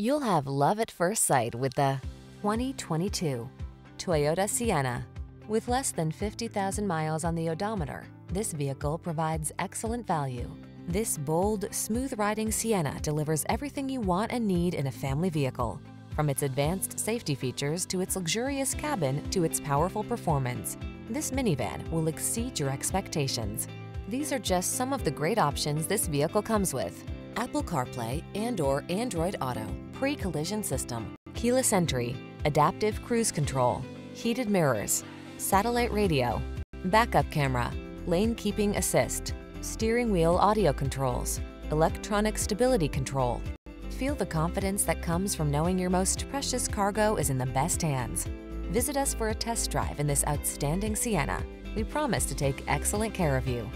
You'll have love at first sight with the 2022 Toyota Sienna. With less than 50,000 miles on the odometer, this vehicle provides excellent value. This bold, smooth-riding Sienna delivers everything you want and need in a family vehicle. From its advanced safety features to its luxurious cabin to its powerful performance, this minivan will exceed your expectations. These are just some of the great options this vehicle comes with. Apple CarPlay and or Android Auto, pre-collision system, keyless entry, adaptive cruise control, heated mirrors, satellite radio, backup camera, lane keeping assist, steering wheel audio controls, electronic stability control. Feel the confidence that comes from knowing your most precious cargo is in the best hands. Visit us for a test drive in this outstanding Sienna. We promise to take excellent care of you.